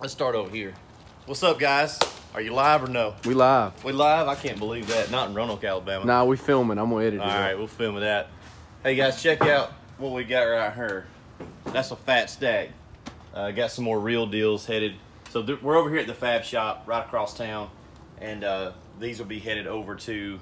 Let's start over here. What's up, guys? Are you live or no? We live. We live? I can't believe that. Not in Roanoke, Alabama. Nah, we filming. I'm gonna edit it. All right, we'll film that. Hey guys, check out what we got right here. That's a fat stack. Uh, got some more real deals headed. So we're over here at the Fab Shop right across town, and uh, these will be headed over to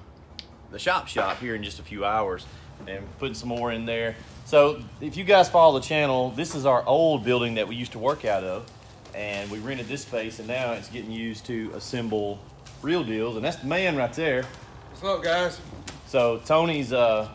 the shop shop here in just a few hours, and putting some more in there. So if you guys follow the channel, this is our old building that we used to work out of, and we rented this space, and now it's getting used to assemble real deals, and that's the man right there. What's up, guys? So Tony's uh,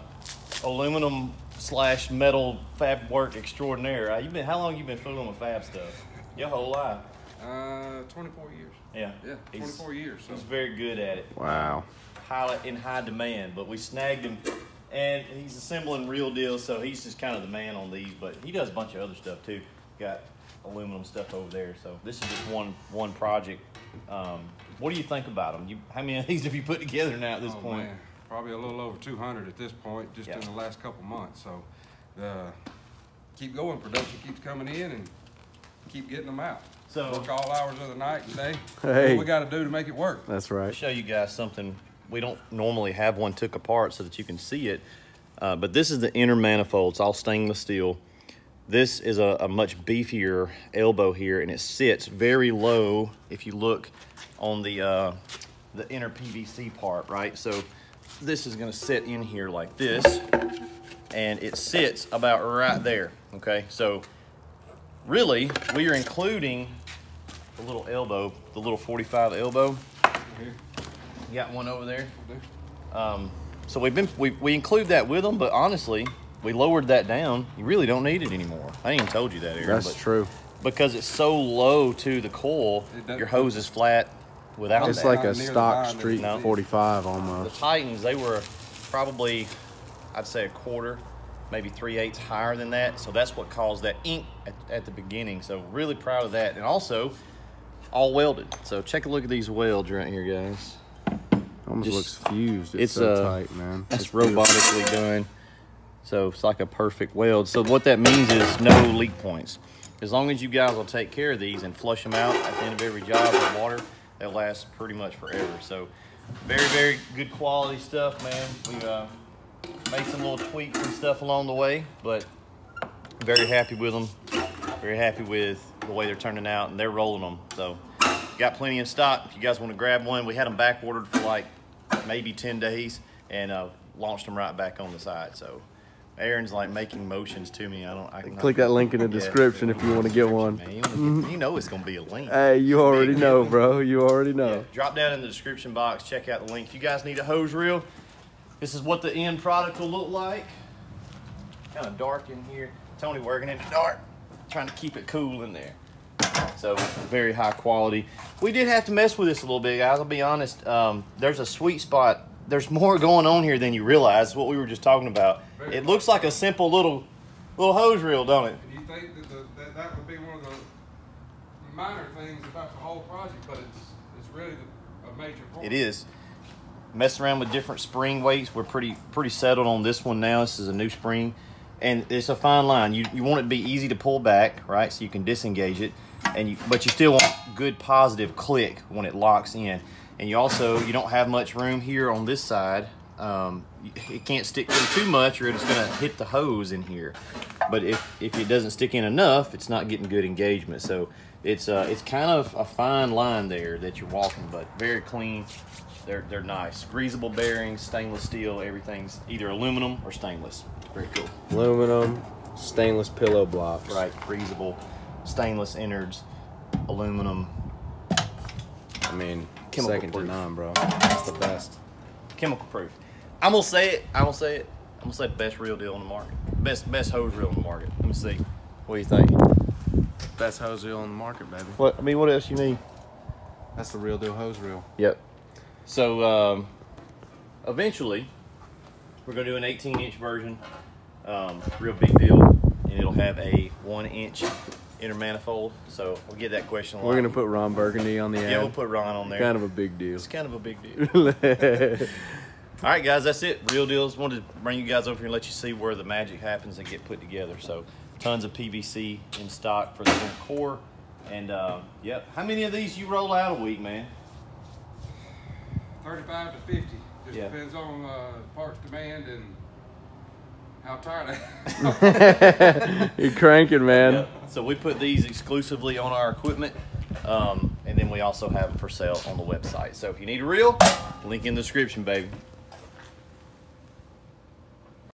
aluminum slash metal fab work extraordinaire. Uh, you been how long you been fooling with fab stuff? Your whole life. Uh, 24 years. Yeah. Yeah, He's, 24 years. So. he's very good at it. Wow. High in high demand, but we snagged him, and he's assembling real deals. So he's just kind of the man on these. But he does a bunch of other stuff too. Got aluminum stuff over there. So this is just one one project. Um, what do you think about them? You how many of these have you put together now at this oh, point? Man. Probably a little over 200 at this point, just Yeah. in the last couple months. So, uh, keep going. Production keeps coming in and keep getting them out. So- work all hours of the night and day. Hey. What we got to do to make it work? That's I'll right. show you guys something. We don't normally have one took apart so that you can see it, uh, but this is the inner manifold. It's all stainless steel. This is a, a much beefier elbow here, and it sits very low if you look on the uh, the inner PVC part, right? So this is going to sit in here like this, and it sits about right there. Okay, so really we are including the little elbow, the little 45 elbow. Here. You got one over there. Um, so we've been we, we include that with them, but honestly, we lowered that down. You really don't need it anymore. I ain't even told you that, Aaron. That's but true. Because it's so low to the coil, your hose is flat without It's that. like a near stock street no. 45 the almost. Titans. They were probably, I'd say a quarter, maybe three eighths higher than that. So that's what caused that ink at, at the beginning. So really proud of that, and also all welded. So check a look at these welds right here, guys. Almost just- looks fused. It's, it's, so uh, tight, man. That's It's beautiful. robotically done. So it's like a perfect weld. So what that means is no leak points. As long as you guys will take care of these and flush them out at the end of every job with water, they'll last pretty much forever. So very, very good quality stuff, man. We uh, made some little tweaks and stuff along the way, but very happy with them. Very happy with the way they're turning out, and they're rolling them. So got plenty in stock. If you guys want to grab one, we had them back ordered for like maybe 10 days and uh, launched them right back on the site. So Aaron's like making motions to me. I don't. I can Click that link in the Yeah. description if you want to get one. Man, you, know, you know it's gonna be a link. Hey, you already know, bro. You already Yeah, know. drop down in the description box. Check out the link. If you guys need a hose reel, this is what the end product will look like. Kind of dark in here. Tony working in the dark, trying to keep it cool in there. So very high quality. We did have to mess with this a little bit, guys. I'll be honest. Um, there's a sweet spot. There's more going on here than you realize. What we were just talking about. It looks like a simple little little hose reel, don't it? And you think that, the, that that would be one of the minor things about the whole project, but it's it's really the, a major point. It is. Messing around with different spring weights. We're pretty pretty settled on this one now. This is a new spring. And it's a fine line. You, you want it to be easy to pull back, right? So you can disengage it. And you, but you still want good positive click when it locks in. And you also you don't have much room here on this side. Um, it can't stick in too much or it's going to hit the hose in here. But if, if it doesn't stick in enough, it's not getting good engagement. So it's uh, it's kind of a fine line there that you're walking, but very clean. They're they're nice. Greasable bearings, stainless steel. Everything's either aluminum or stainless. Very cool. Aluminum, stainless pillow blocks. Right, greasable, stainless innards, aluminum, I mean, Chemical second proof. to none, bro. That's the best. chemical proof. I'm gonna say it. I'm gonna say it. I'm gonna say the best real deal on the market. Best best hose reel on the market. Let me see. What do you think? Best hose reel on the market, baby. What I mean, what else you need? That's the real deal hose reel. Yep. So um, eventually, we're gonna do an 18 inch version, um, real big deal, and it'll have a one inch inner manifold. So we'll get that question. A lot. We're gonna put Ron Burgundy on the ad. yeah, we'll put Ron on there. kind of a big deal. it's kind of a big deal. All right, guys, that's it. Real deals. Wanted to bring you guys over here and let you see where the magic happens and get put together. So, tons of PVC in stock for the inner core. And uh, yep, how many of these you roll out a week, man? Thirty-five to fifty, just Yeah. depends on, uh, parts demand and how tired I You're cranking, man. Yep. So we put these exclusively on our equipment, um, and then we also have them for sale on the website. So if you need a reel, link in the description, baby.